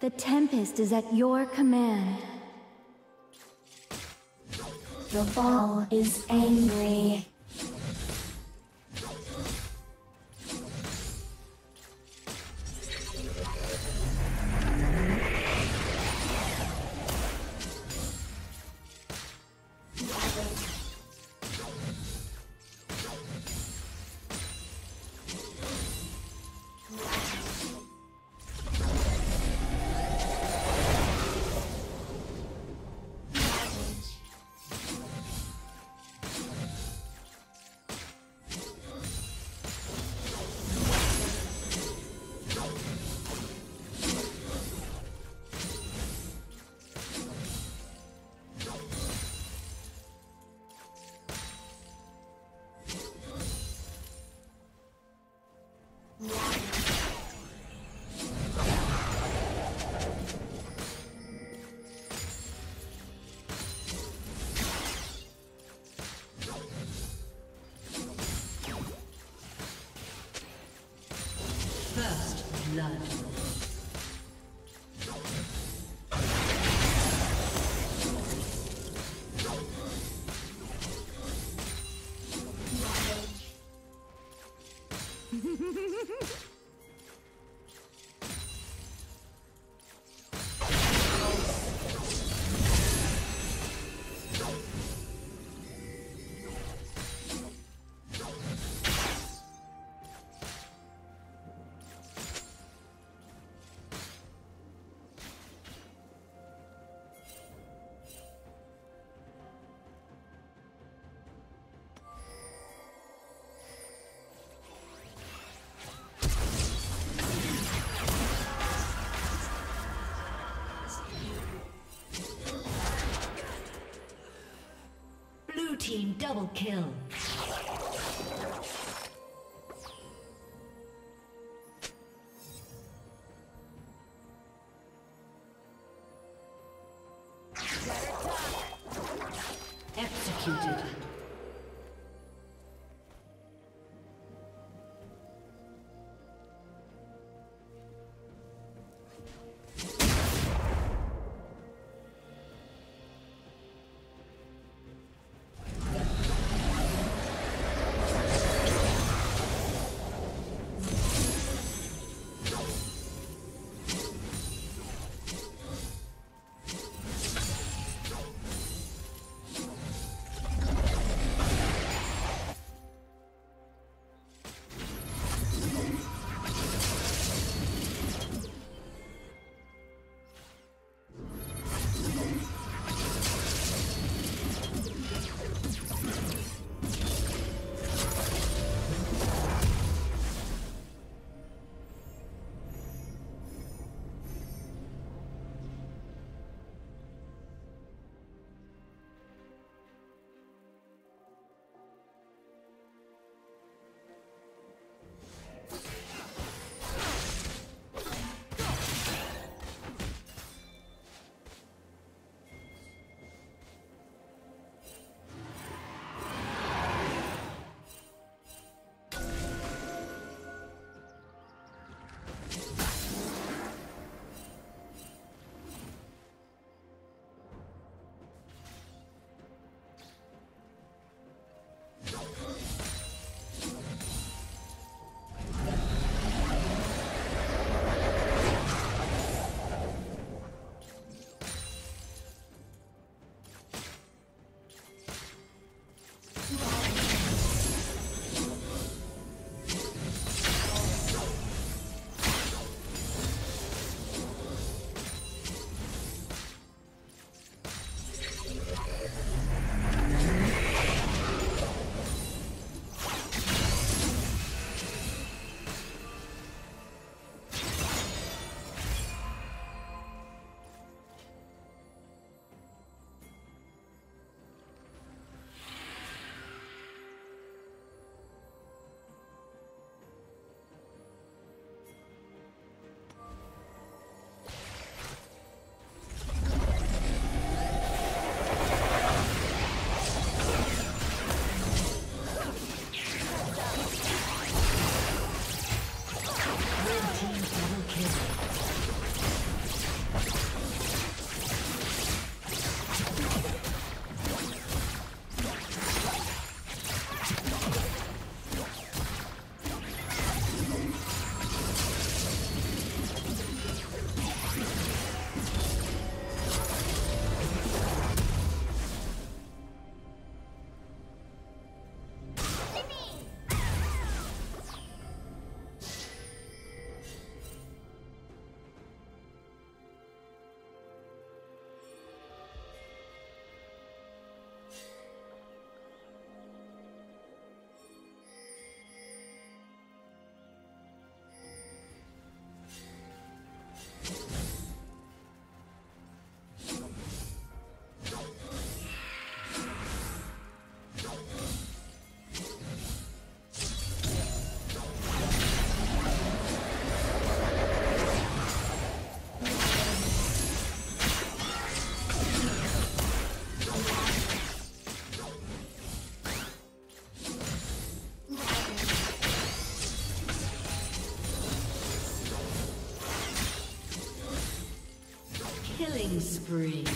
The Tempest is at your command. The ball is angry. Blood. double kill. Spree.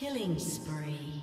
Killing spree.